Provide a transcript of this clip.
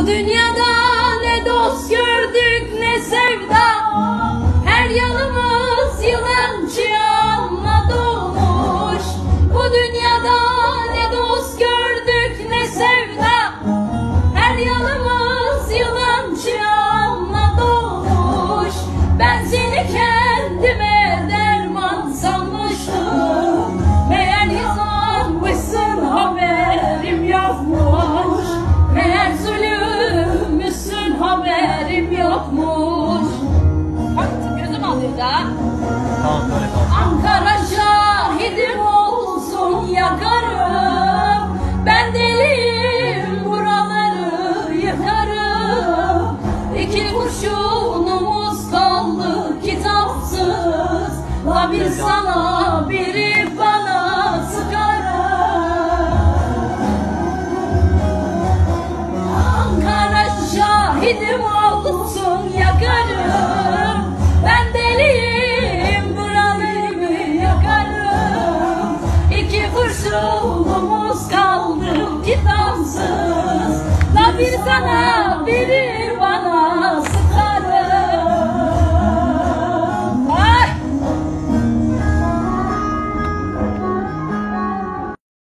Bu dünyada ne dost gördük ne sevda. Her yanımız yılan çıyanla dolmuş. Bu dünyada ne dost gördük ne sevda. Her yanımız yılan çıyanla dolmuş. Ben seni kendime derman sanmıştım Bak gözüm alıyor da. Tamam böyle tamam. Ankara şahidim olsun yakarım. Ben deliyim buraları yıkarım. İki kurşunumuz kaldı kitapsız. La bir sana biri bana sıkarım. Ankara şahidim olsun kitapsız La bir sana biri.